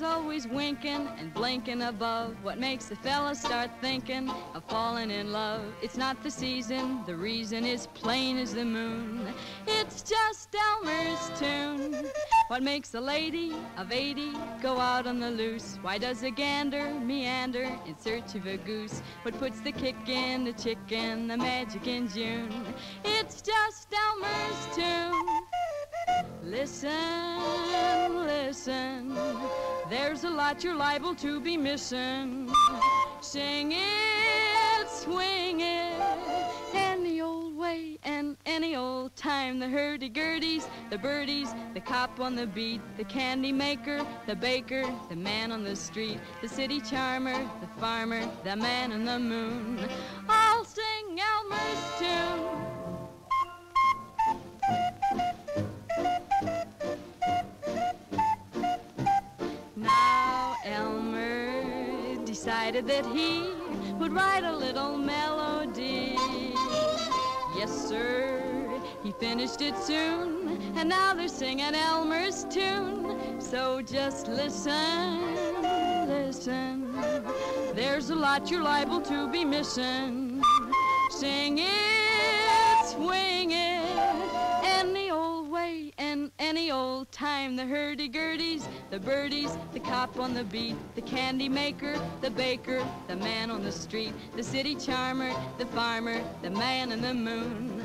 winking and blinking above. What makes a fella start thinking of falling in love? It's not the season, the reason is plain as the moon. It's just Elmer's tune. What makes a lady of 80 go out on the loose? Why does a gander meander in search of a goose? What puts the kick in the chicken, the magic in June? It's just Elmer's tune. Listen, listen, there's a lot you're liable to be missing. Sing it, swing it, any old way and any old time. The hurdy-gurdies, the birdies, the cop on the beat, the candy maker, the baker, the man on the street, the city charmer, the farmer, the man in the moon. I'll decided that he would write a little melody. Yes, sir, he finished it soon, and now they're singing Elmer's tune. So just listen, listen. There's a lot you're liable to be missing. Old time. The hurdy-gurdies, the birdies, the cop on the beat, the candy maker, the baker, the man on the street, the city charmer, the farmer, the man in the moon.